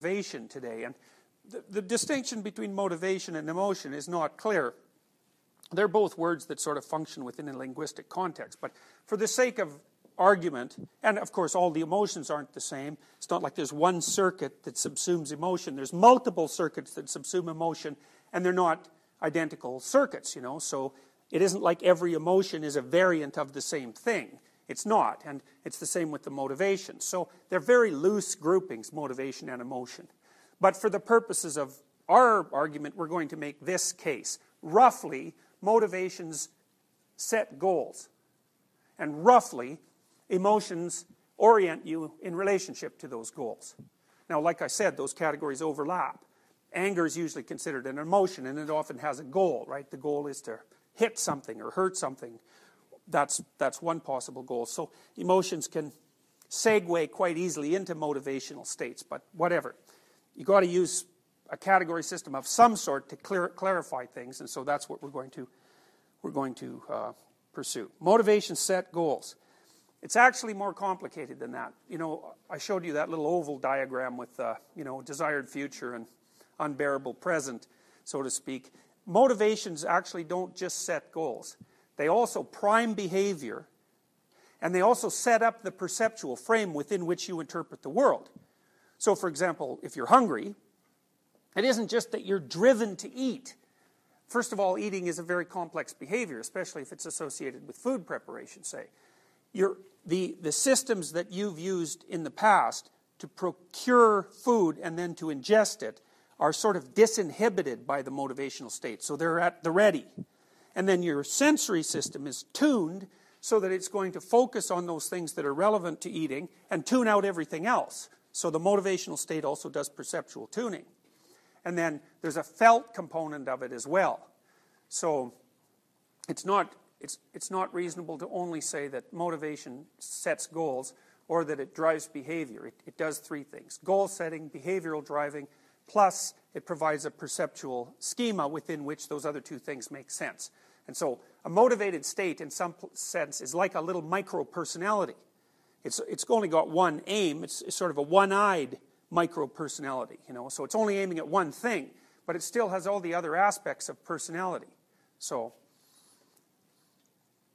motivation today. And the, the distinction between motivation and emotion is not clear. They're both words that sort of function within a linguistic context. But for the sake of argument, and of course all the emotions aren't the same. It's not like there's one circuit that subsumes emotion. There's multiple circuits that subsume emotion, and they're not identical circuits, you know. So it isn't like every emotion is a variant of the same thing. It's not, and it's the same with the motivation. So they're very loose groupings, motivation and emotion. But for the purposes of our argument, we're going to make this case. Roughly, motivations set goals. And roughly, emotions orient you in relationship to those goals. Now, like I said, those categories overlap. Anger is usually considered an emotion, and it often has a goal, right? The goal is to hit something or hurt something. That's, that's one possible goal. So emotions can segue quite easily into motivational states, but whatever. You've got to use a category system of some sort to clear, clarify things, and so that's what we're going to, we're going to uh, pursue. Motivation set goals. It's actually more complicated than that. You know, I showed you that little oval diagram with, uh, you know, desired future and unbearable present, so to speak. Motivations actually don't just set goals. They also prime behavior, and they also set up the perceptual frame within which you interpret the world. So, for example, if you're hungry, it isn't just that you're driven to eat. First of all, eating is a very complex behavior, especially if it's associated with food preparation, say the, the systems that you've used in the past to procure food and then to ingest it are sort of disinhibited by the motivational state. So they're at the ready. And then your sensory system is tuned so that it's going to focus on those things that are relevant to eating and tune out everything else. So the motivational state also does perceptual tuning. And then there's a felt component of it as well. So it's not it's, it's not reasonable to only say that motivation sets goals or that it drives behavior. It, it does three things goal setting, behavioral driving, plus it provides a perceptual schema within which those other two things make sense. And so a motivated state, in some sense, is like a little micro personality. It's, it's only got one aim, it's, it's sort of a one eyed micro personality, you know, so it's only aiming at one thing, but it still has all the other aspects of personality. So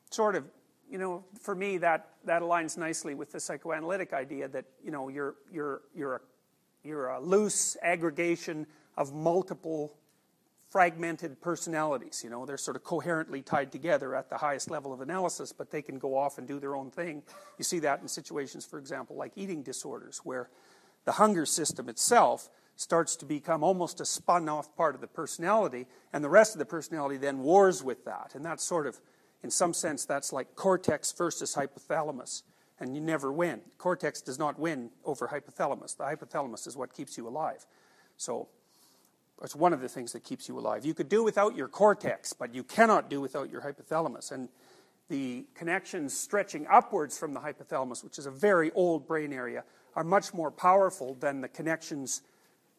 sort of, you know, for me, that, that aligns nicely with the psychoanalytic idea that, you know, you're, you're, you're, a, you're a loose aggregation of multiple fragmented personalities. You know, they're sort of coherently tied together at the highest level of analysis, but they can go off and do their own thing. You see that in situations, for example, like eating disorders, where the hunger system itself starts to become almost a spun off part of the personality, and the rest of the personality then wars with that. And that's sort of in some sense, that's like cortex versus hypothalamus, and you never win. Cortex does not win over hypothalamus. The hypothalamus is what keeps you alive. So, it's one of the things that keeps you alive. You could do without your cortex, but you cannot do without your hypothalamus. And the connections stretching upwards from the hypothalamus, which is a very old brain area, are much more powerful than the connections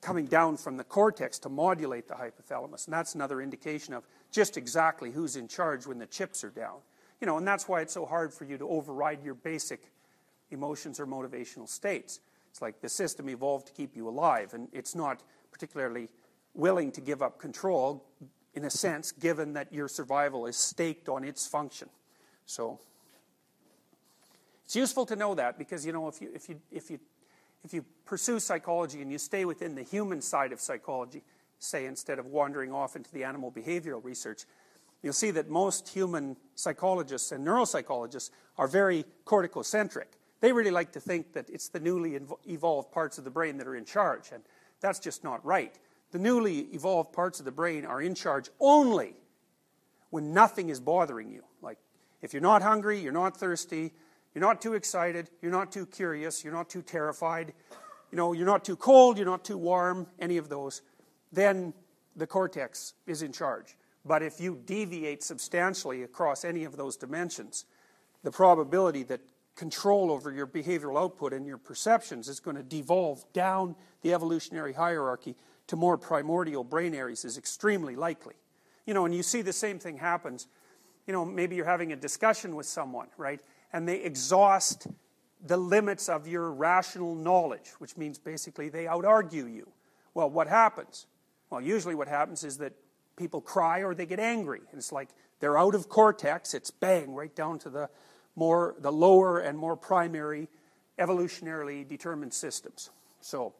coming down from the cortex to modulate the hypothalamus. And that's another indication of just exactly who's in charge when the chips are down. You know, and that's why it's so hard for you to override your basic emotions or motivational states. It's like the system evolved to keep you alive, and it's not particularly willing to give up control, in a sense, given that your survival is staked on its function. So it's useful to know that because you know if you if you if you if you pursue psychology and you stay within the human side of psychology, say, instead of wandering off into the animal behavioral research, you'll see that most human psychologists and neuropsychologists are very corticocentric. They really like to think that it's the newly evolved parts of the brain that are in charge, and that's just not right. The newly evolved parts of the brain are in charge only when nothing is bothering you. Like if you're not hungry, you're not thirsty, you're not too excited, you're not too curious, you're not too terrified, you know, you're not too cold, you're not too warm, any of those then the cortex is in charge. But if you deviate substantially across any of those dimensions, the probability that control over your behavioral output and your perceptions is going to devolve down the evolutionary hierarchy to more primordial brain areas is extremely likely. You know, and you see the same thing happens. You know, maybe you're having a discussion with someone, right? And they exhaust the limits of your rational knowledge, which means basically they out-argue you. Well, what happens? Well, usually what happens is that people cry or they get angry. And it's like they're out of cortex, it's bang, right down to the more the lower and more primary evolutionarily determined systems. So